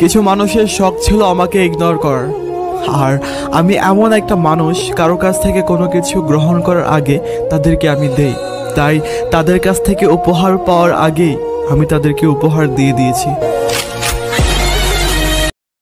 কিছু মানুষের শখ ছিল আমাকে ইগনোর করার। আর আমি এমন একটা মানুষ, কারও কাছ থেকে কোনো কিছু গ্রহণ করার আগে তাদেরকে আমি দেই। তাই তাদের কাছ থেকে উপহার পাওয়ার আগেই আমি তাদেরকে উপহার দিয়ে দিয়েছি।